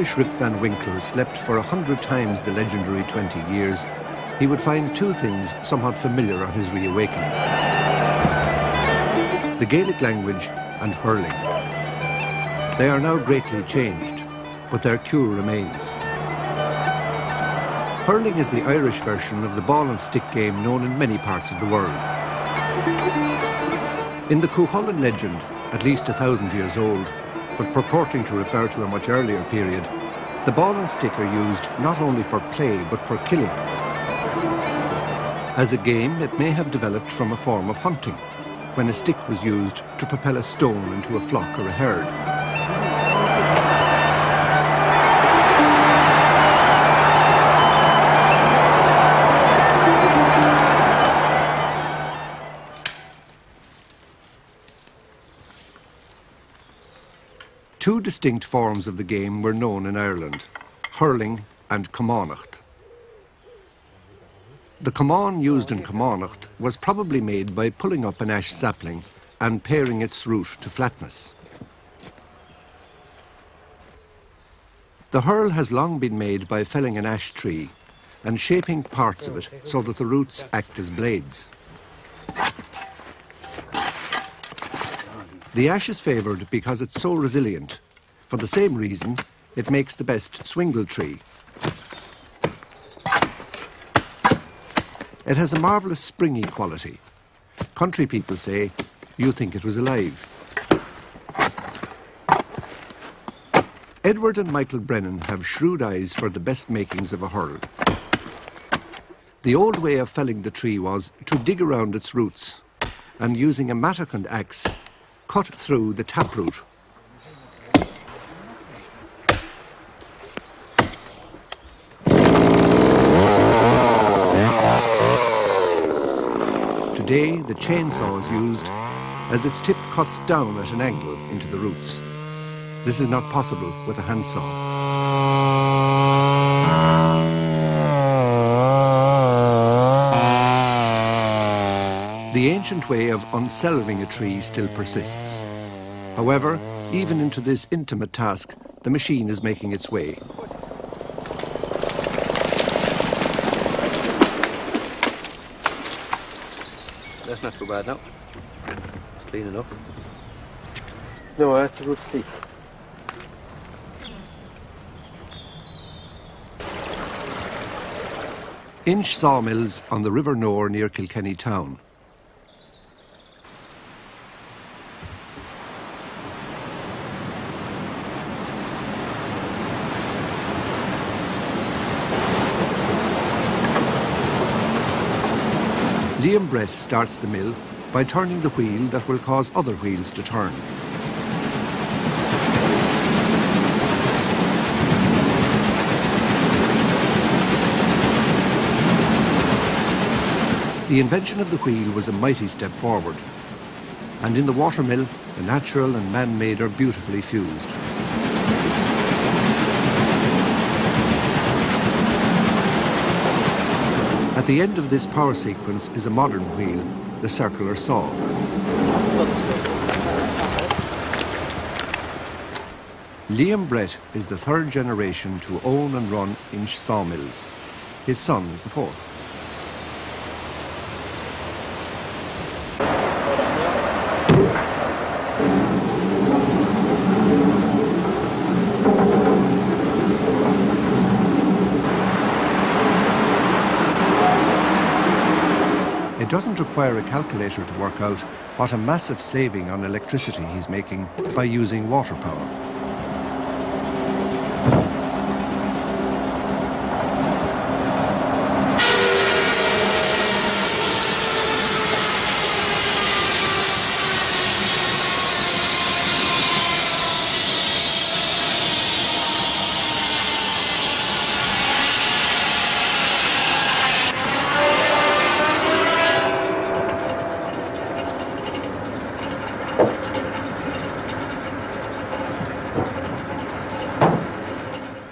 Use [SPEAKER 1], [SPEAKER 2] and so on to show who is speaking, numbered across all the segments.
[SPEAKER 1] Irish Rip Van Winkle slept for a hundred times the legendary 20 years, he would find two things somewhat familiar on his reawakening. The Gaelic language and hurling. They are now greatly changed, but their cure remains. Hurling is the Irish version of the ball and stick game known in many parts of the world. In the Cuchulainn legend, at least a thousand years old, but purporting to refer to a much earlier period, the ball and stick are used not only for play but for killing. As a game, it may have developed from a form of hunting, when a stick was used to propel a stone into a flock or a herd. Distinct forms of the game were known in Ireland, hurling and Camánacht. The Camán used in Camánacht was probably made by pulling up an ash sapling and paring its root to flatness. The hurl has long been made by felling an ash tree and shaping parts of it so that the roots act as blades. The ash is favoured because it's so resilient. For the same reason, it makes the best swingle tree. It has a marvellous springy quality. Country people say, you think it was alive. Edward and Michael Brennan have shrewd eyes for the best makings of a hurl. The old way of felling the tree was to dig around its roots and using a mattock and axe cut through the taproot. Today, the chainsaw is used as its tip cuts down at an angle into the roots. This is not possible with a handsaw. The ancient way of unselving a tree still persists. However, even into this intimate task, the machine is making its way.
[SPEAKER 2] That's not too bad now. It's clean enough.
[SPEAKER 3] No, that's a good stick.
[SPEAKER 1] Inch sawmills on the River Nore near Kilkenny town. Brett starts the mill by turning the wheel that will cause other wheels to turn. The invention of the wheel was a mighty step forward. And in the watermill, the natural and man-made are beautifully fused. At the end of this power sequence is a modern wheel, the circular saw. Liam Brett is the third generation to own and run Inch sawmills. His son is the fourth. It doesn't require a calculator to work out what a massive saving on electricity he's making by using water power.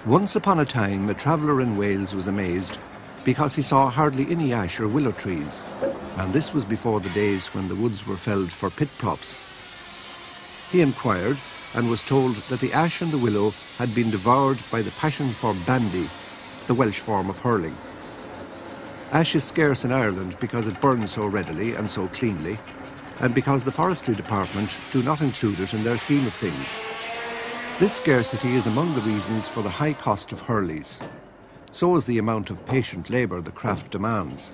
[SPEAKER 1] Once upon a time, a traveller in Wales was amazed because he saw hardly any ash or willow trees, and this was before the days when the woods were felled for pit props. He inquired, and was told that the ash and the willow had been devoured by the passion for bandy, the Welsh form of hurling. Ash is scarce in Ireland because it burns so readily and so cleanly, and because the Forestry Department do not include it in their scheme of things. This scarcity is among the reasons for the high cost of hurleys. So is the amount of patient labour the craft demands.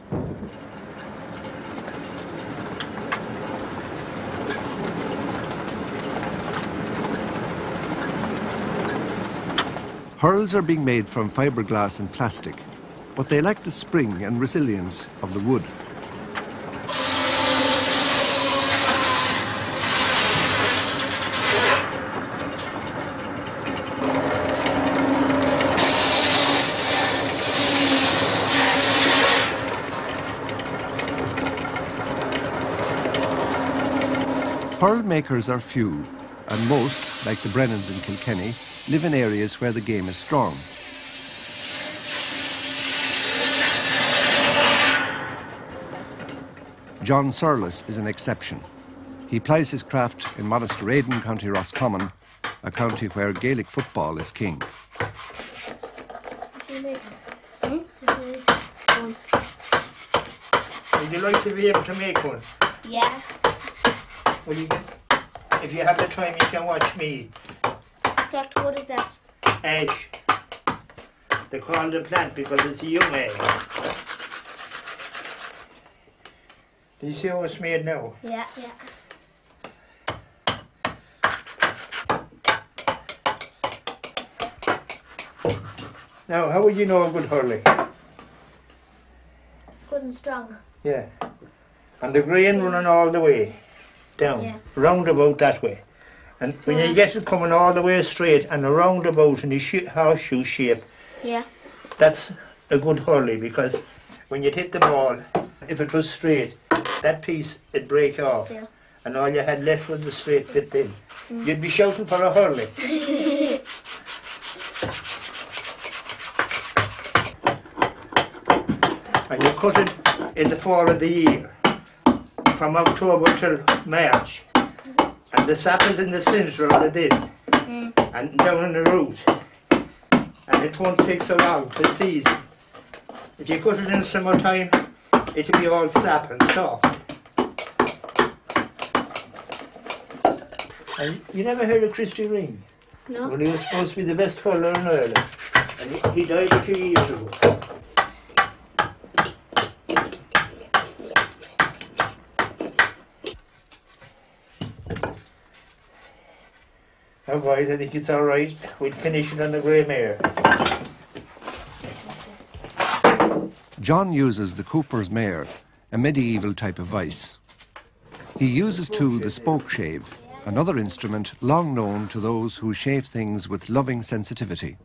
[SPEAKER 1] Hurls are being made from fiberglass and plastic, but they lack the spring and resilience of the wood. Hurl makers are few, and most, like the Brennans in Kilkenny, live in areas where the game is strong. John Surlis is an exception. He plies his craft in Monasteraden, County Roscommon, a county where Gaelic football is king. Hmm?
[SPEAKER 4] Would you like to be able to make one?
[SPEAKER 5] Yeah.
[SPEAKER 4] Well, you if you have the time, you can watch me.
[SPEAKER 5] So what is that?
[SPEAKER 4] Ash. They call the plant because it's a young egg. Do you see how it's made now?
[SPEAKER 5] Yeah, yeah.
[SPEAKER 4] Now, how would you know a good hurley?
[SPEAKER 5] It's good and strong.
[SPEAKER 4] Yeah. And the grain running all the way down,
[SPEAKER 5] Yeah.
[SPEAKER 4] round about that way. And when you get it coming all the way straight and around about in a sh- horseshoe shape,
[SPEAKER 5] Yeah.
[SPEAKER 4] that's a good hurley because when you hit the ball, if it was straight, that piece it'd break off,
[SPEAKER 5] Yeah.
[SPEAKER 4] and all you had left was the straight bit then. Mm. You'd be shouting for a hurley. and you cut it in the fall of the year, from October till March, and the sap is in the centre of the din, and down in the root and it won't take so long to season. If you cut it in summertime, it'll be all sap and soft. And you never heard of Christy Ring?
[SPEAKER 5] No.
[SPEAKER 4] Well, he was supposed to be the best hurler in Ireland. And he, he died a few years ago. Now guys, I think it's alright. We'll finish it on the grey mare.
[SPEAKER 1] John uses the Cooper's mare, a medieval type of vice. He uses too the spoke shave, another instrument long known to those who shave things with loving sensitivity.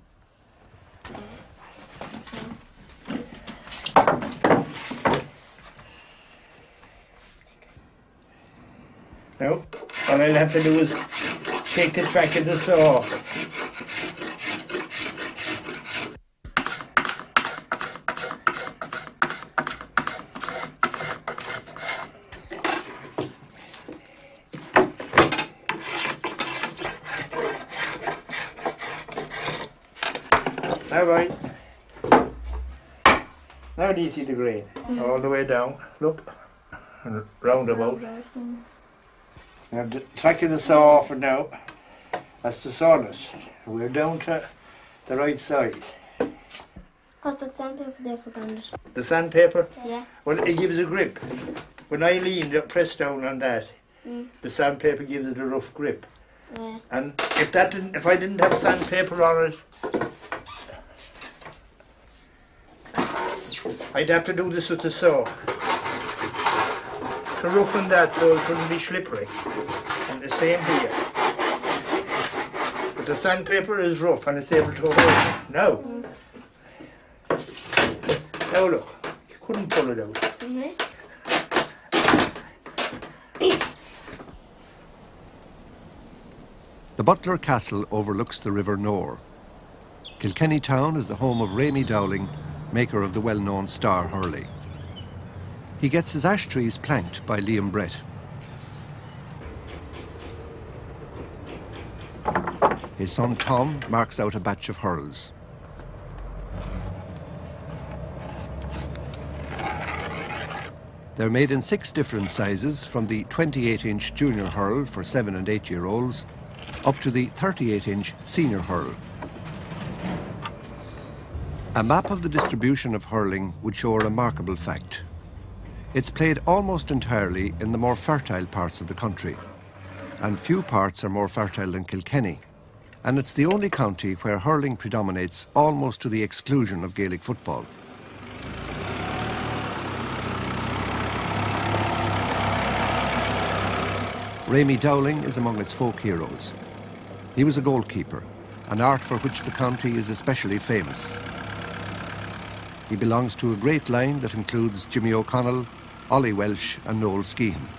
[SPEAKER 4] No, all I'll have to do is take the track of the saw. All right. Now you see the grain? All the way down. Look. And round about. Now the track of the saw off and now. That's the sawdust. We're down to the right side.
[SPEAKER 5] What's that sandpaper there for granted?
[SPEAKER 4] The sandpaper,
[SPEAKER 5] Yeah.
[SPEAKER 4] well, it gives a grip. When I leaned up, press down on that,
[SPEAKER 5] Mm.
[SPEAKER 4] the sandpaper gives it a rough grip.
[SPEAKER 5] Yeah.
[SPEAKER 4] And if that didn't, if I didn't have sandpaper on it, I'd have to do this with the saw. To roughen that so it wouldn't be slippery. And the same here. The sandpaper is rough and it's able to hold it. Now. Now look, you couldn't pull it out.
[SPEAKER 5] Mm-hmm.
[SPEAKER 1] The Butler Castle overlooks the River Nore. Kilkenny town is the home of Ramey Dowling, maker of the well-known Star Hurley. He gets his ash trees planked by Liam Brett. His son Tom marks out a batch of hurls. They're made in six different sizes, from the 28-inch junior hurl for 7 and 8-year-olds up to the 38-inch senior hurl. A map of the distribution of hurling would show a remarkable fact. It's played almost entirely in the more fertile parts of the country, and few parts are more fertile than Kilkenny. And it's the only county where hurling predominates almost to the exclusion of Gaelic football. Ramey Dowling is among its folk heroes. He was a goalkeeper, an art for which the county is especially famous. He belongs to a great line that includes Jimmy O'Connell, Ollie Walsh and Noel Skehan.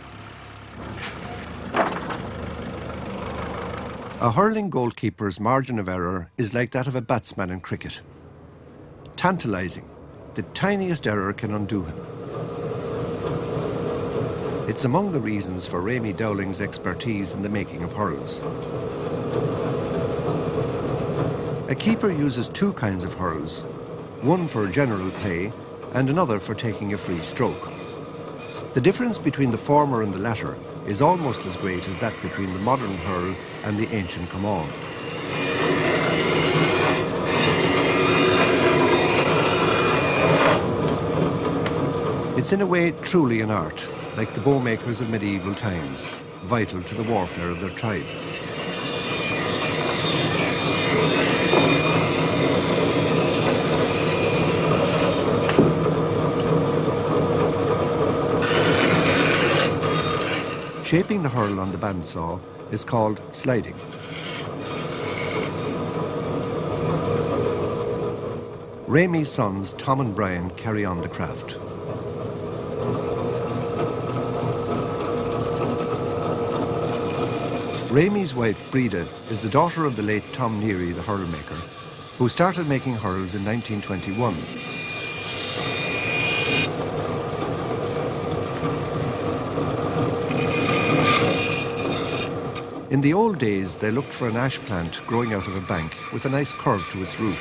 [SPEAKER 1] A hurling goalkeeper's margin of error is like that of a batsman in cricket. Tantalising, the tiniest error can undo him. It's among the reasons for Ramey Dowling's expertise in the making of hurls. A keeper uses two kinds of hurls, one for general play and another for taking a free stroke. The difference between the former and the latter is almost as great as that between the modern hurl and the ancient Camán. It's in a way truly an art, like the bowmakers of medieval times, vital to the warfare of their tribe. Shaping the hurl on the bandsaw is called sliding. Ramey's sons, Tom and Brian, carry on the craft. Ramey's wife, Breda, is the daughter of the late Tom Neary, the hurl maker, who started making hurls in 1921. In the old days, they looked for an ash plant growing out of a bank with a nice curve to its root.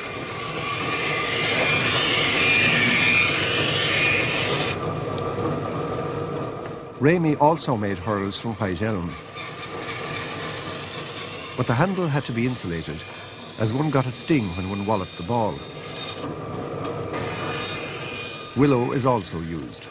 [SPEAKER 1] Ramey also made hurls from white elm, but the handle had to be insulated, as one got a sting when one walloped the ball. Willow is also used.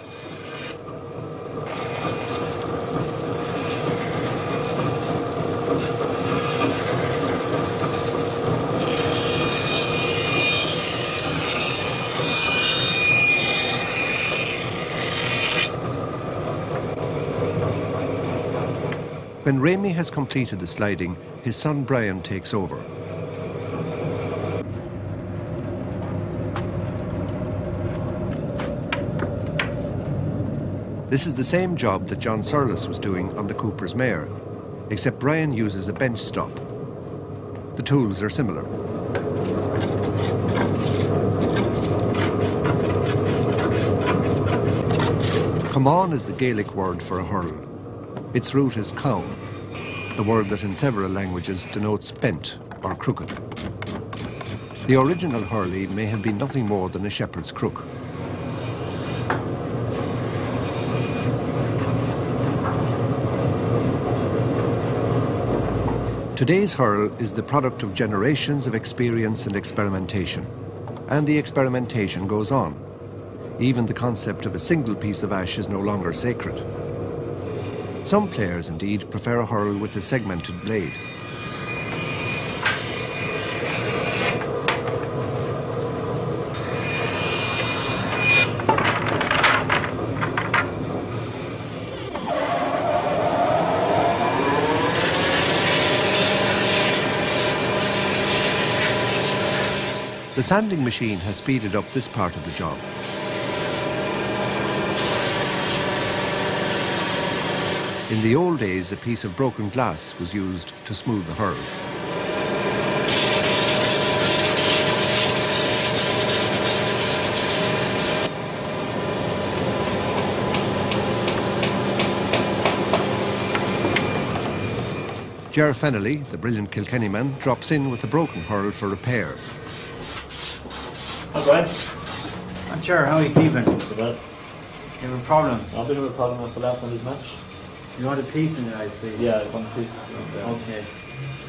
[SPEAKER 1] When Remy has completed the sliding, his son Brian takes over. This is the same job that John Surlis was doing on the Cooper's Mare, except Brian uses a bench stop. The tools are similar. Camán is the Gaelic word for a hurl. Its root is cown, the word that in several languages denotes bent or crooked. The original hurley may have been nothing more than a shepherd's crook. Today's hurl is the product of generations of experience and experimentation. And the experimentation goes on. Even the concept of a single piece of ash is no longer sacred. Some players, indeed, prefer a hurl with a segmented blade. The sanding machine has speeded up this part of the job. In the old days, a piece of broken glass was used to smooth the hurl. Ger Fennelly, the brilliant Kilkenny man, drops in with a broken hurl for repair.
[SPEAKER 6] Hi, Brian.
[SPEAKER 7] I'm sure, how are you keeping?
[SPEAKER 6] Not bad.
[SPEAKER 7] You have a problem?
[SPEAKER 6] I've been with a problem after last Sunday's match.
[SPEAKER 7] You want a piece in it, I see.
[SPEAKER 6] Yeah, one piece.
[SPEAKER 7] Okay.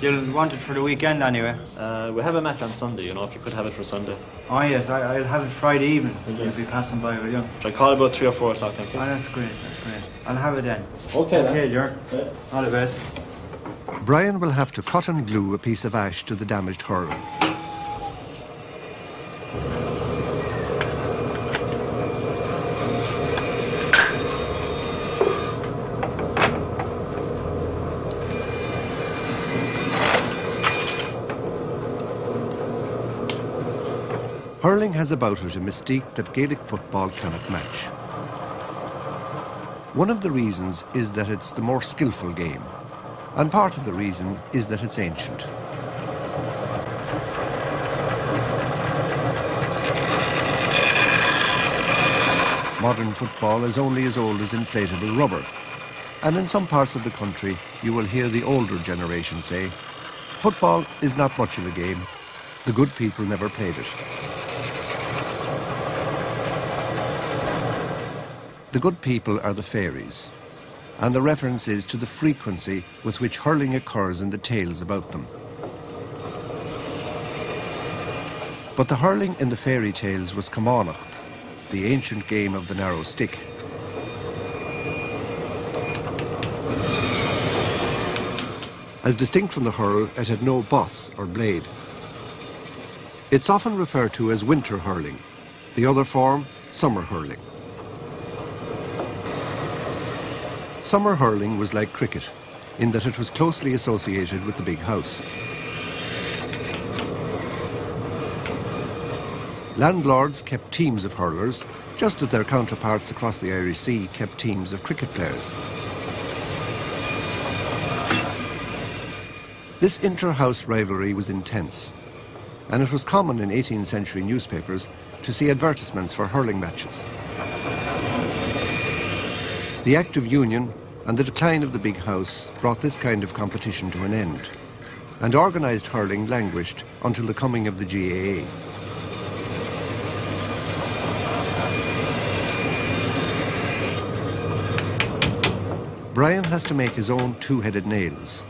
[SPEAKER 7] You'll want it for the weekend anyway.
[SPEAKER 6] Uh, we have a match on Sunday, you know, if you could have it for Sunday.
[SPEAKER 7] Oh yes, I, I'll have it Friday evening.
[SPEAKER 6] Okay.
[SPEAKER 7] You'll be passing by, will you?
[SPEAKER 6] Should I call about 3 or 4 o'clock, thank
[SPEAKER 7] Oh, that's great, that's great. I'll have it then.
[SPEAKER 6] Okay, then.
[SPEAKER 7] Okay, Ger. All the best.
[SPEAKER 1] Brian will have to cut and glue a piece of ash to the damaged hurl. Hurling has about it a mystique that Gaelic football cannot match. One of the reasons is that it's the more skillful game, and part of the reason is that it's ancient. Modern football is only as old as inflatable rubber, and in some parts of the country you will hear the older generation say, football is not much of a game, the good people never played it. The good people are the fairies, and the reference is to the frequency with which hurling occurs in the tales about them. But the hurling in the fairy tales was Camánacht, the ancient game of the narrow stick. As distinct from the hurl, it had no boss or blade. It's often referred to as winter hurling, the other form, summer hurling. Summer hurling was like cricket, in that it was closely associated with the big house. Landlords kept teams of hurlers, just as their counterparts across the Irish Sea kept teams of cricket players. This inter-house rivalry was intense, and it was common in 18th century newspapers to see advertisements for hurling matches. The Act of Union and the decline of the big house brought this kind of competition to an end, and organised hurling languished until the coming of the GAA. Brian has to make his own two-headed nails.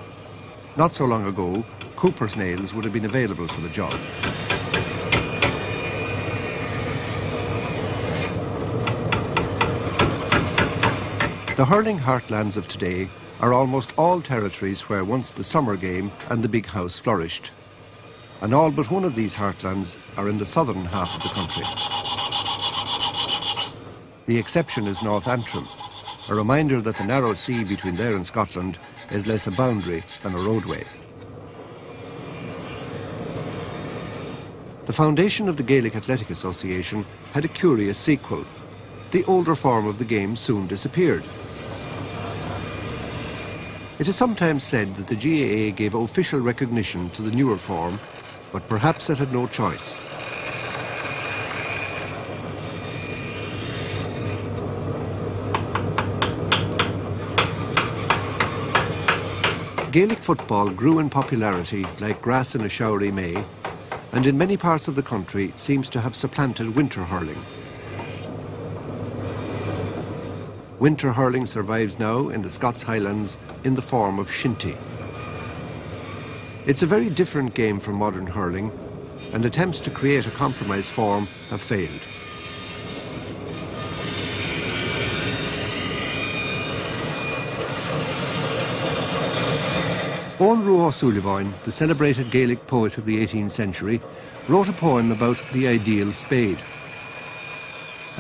[SPEAKER 1] Not so long ago, Cooper's nails would have been available for the job. The hurling heartlands of today are almost all territories where once the summer game and the big house flourished. And all but one of these heartlands are in the southern half of the country. The exception is North Antrim, a reminder that the narrow sea between there and Scotland is less a boundary than a roadway. The foundation of the Gaelic Athletic Association had a curious sequel. The older form of the game soon disappeared. It is sometimes said that the GAA gave official recognition to the newer form, but perhaps it had no choice. Gaelic football grew in popularity like grass in a showery May, and in many parts of the country seems to have supplanted winter hurling. Winter hurling survives now in the Scots Highlands in the form of shinty. It's a very different game from modern hurling, and attempts to create a compromise form have failed. Owen Ruo Sullivan, the celebrated Gaelic poet of the 18th century, wrote a poem about the ideal spade.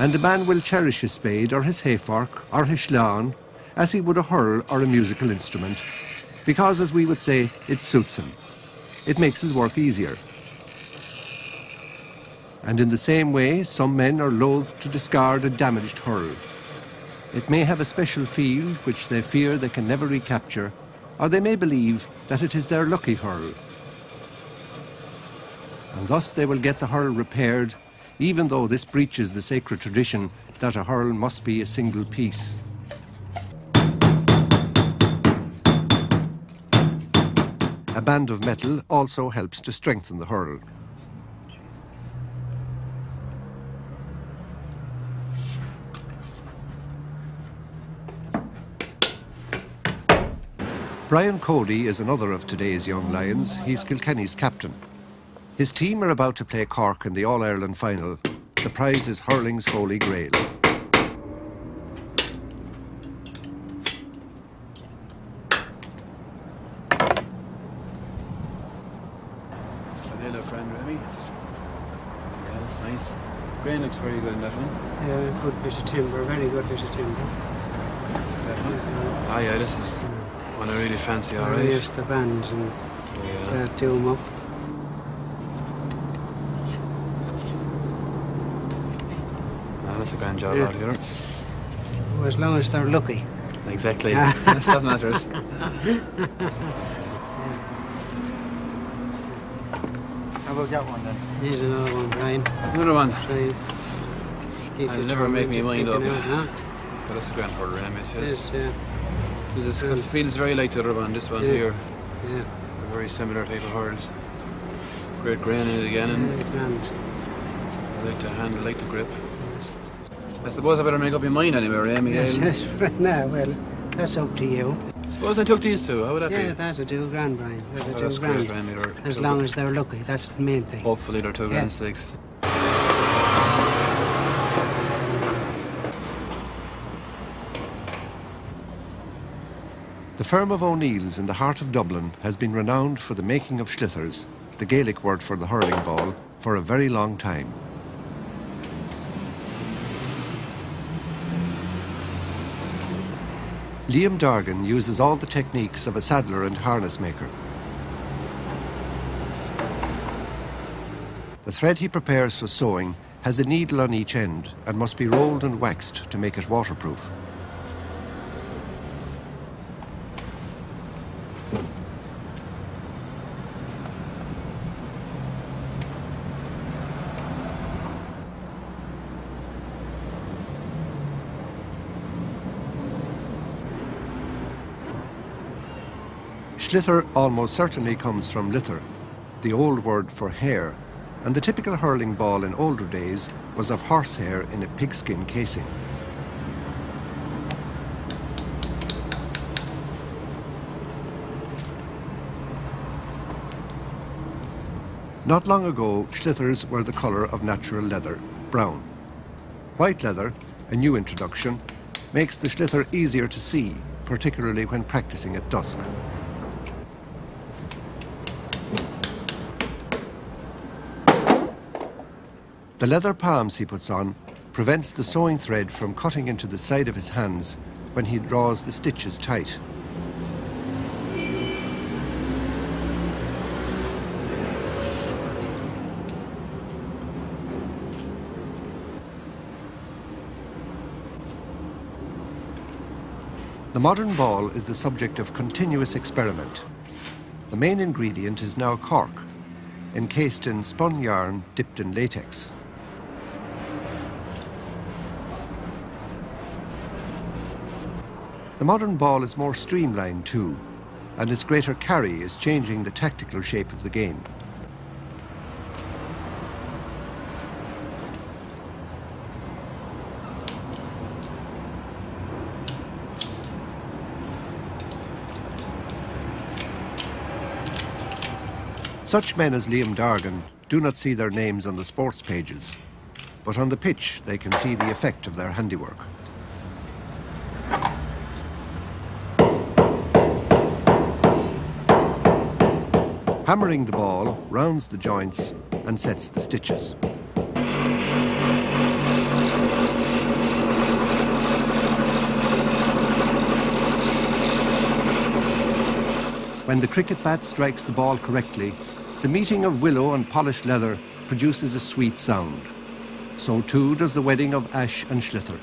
[SPEAKER 1] And a man will cherish his spade or his hayfork or his sleán as he would a hurl or a musical instrument, because, as we would say, it suits him. It makes his work easier. And in the same way, some men are loath to discard a damaged hurl. It may have a special field which they fear they can never recapture, or they may believe that it is their lucky hurl. And thus they will get the hurl repaired, even though this breaches the sacred tradition that a hurl must be a single piece. A band of metal also helps to strengthen the hurl. Brian Cody is another of today's young Lions. He's Kilkenny's captain. His team are about to play Cork in the All Ireland final. The prize is hurling's Holy Grail.
[SPEAKER 8] They look Remy. Yeah, that's nice. Grain looks very good in that one.
[SPEAKER 9] Yeah, good bit of timber, very good bit of timber.
[SPEAKER 8] Ah, yeah, this is one I really fancy, all right.
[SPEAKER 9] Yes, the bands and
[SPEAKER 8] Yeah.
[SPEAKER 9] that do 'em up.
[SPEAKER 8] Ah, that's a grand job
[SPEAKER 9] Yeah.
[SPEAKER 8] out here.
[SPEAKER 9] Oh, As long as they're lucky.
[SPEAKER 8] Exactly. that's what matters.
[SPEAKER 7] How about that one then?
[SPEAKER 9] Here's another one, Brian.
[SPEAKER 8] Another one.
[SPEAKER 9] Try
[SPEAKER 8] I'll never make me
[SPEAKER 9] picking
[SPEAKER 8] mind up.
[SPEAKER 9] out, huh?
[SPEAKER 8] But that's a grand hurler, Remy. Eh, it is.
[SPEAKER 9] Yes, yeah,
[SPEAKER 8] This is- it feels very like the other one, this one
[SPEAKER 9] Yeah.
[SPEAKER 8] here.
[SPEAKER 9] yeah.
[SPEAKER 8] A very similar type of hurls. Great grain in it again, and
[SPEAKER 9] Very grand.
[SPEAKER 8] I like the handle, I like the grip.
[SPEAKER 9] Yes,
[SPEAKER 8] I suppose I better make up your mind anyway, eh, Remy.
[SPEAKER 9] yes,
[SPEAKER 8] I'll-
[SPEAKER 9] yes. Right now, well, that's up to you.
[SPEAKER 8] Suppose I took these two, how would that
[SPEAKER 9] Yeah,
[SPEAKER 8] be?
[SPEAKER 9] that'll do grand, Brian.
[SPEAKER 8] Oh,
[SPEAKER 9] That'll
[SPEAKER 8] that's
[SPEAKER 9] do
[SPEAKER 8] great,
[SPEAKER 9] grand.
[SPEAKER 8] Remy. They're
[SPEAKER 9] As long
[SPEAKER 8] good-
[SPEAKER 9] as they're lucky, that's the main thing.
[SPEAKER 8] Hopefully they're two
[SPEAKER 9] Yeah.
[SPEAKER 8] grand sticks.
[SPEAKER 1] The firm of O'Neill's in the heart of Dublin has been renowned for the making of sliotars, the Gaelic word for the hurling ball, for a very long time. Liam Dargan uses all the techniques of a saddler and harness maker. The thread he prepares for sewing has a needle on each end and must be rolled and waxed to make it waterproof. Sliotar almost certainly comes from lither, the old word for hair, and the typical hurling ball in older days was of horsehair in a pigskin casing. Not long ago, sliotars were the colour of natural leather, brown. White leather, a new introduction, makes the sliotar easier to see, particularly when practicing at dusk. The leather palms he puts on prevents the sewing thread from cutting into the side of his hands when he draws the stitches tight. The modern ball is the subject of continuous experiment. The main ingredient is now cork, encased in spun yarn dipped in latex. The modern ball is more streamlined too, and its greater carry is changing the tactical shape of the game. Such men as Liam Dargan do not see their names on the sports pages, but on the pitch they can see the effect of their handiwork. Hammering the ball rounds the joints and sets the stitches. When the cricket bat strikes the ball correctly, the meeting of willow and polished leather produces a sweet sound. So too does the wedding of ash and sliotar.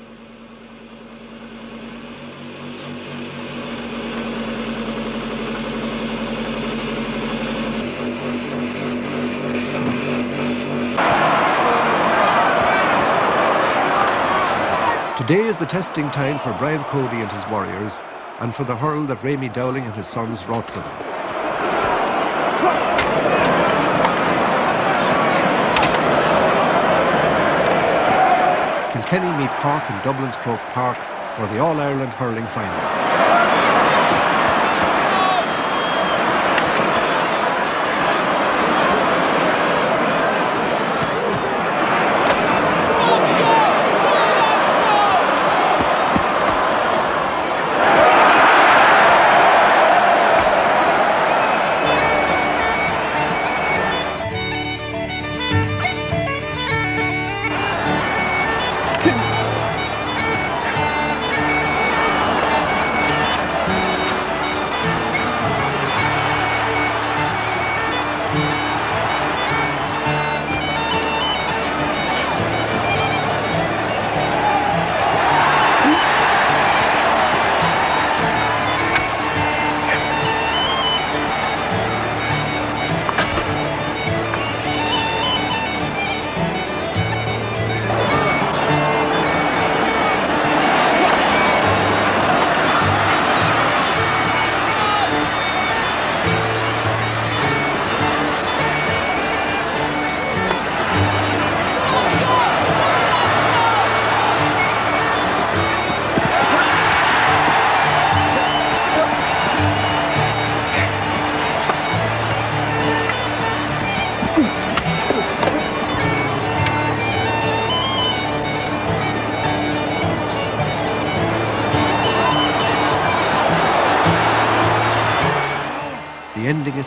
[SPEAKER 1] Today is the testing time for Brian Cody and his Warriors and for the hurl that Remy Dowling and his sons wrought for them. Kilkenny meet Cork in Dublin's Croke Park for the All-Ireland Hurling Final.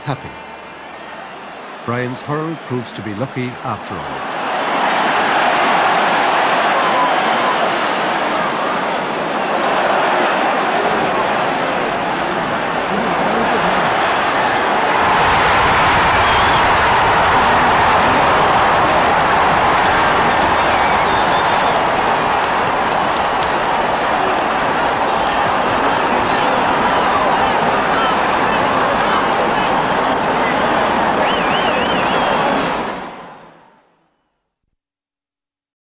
[SPEAKER 1] Happy. Brian's hurl proves to be lucky after all.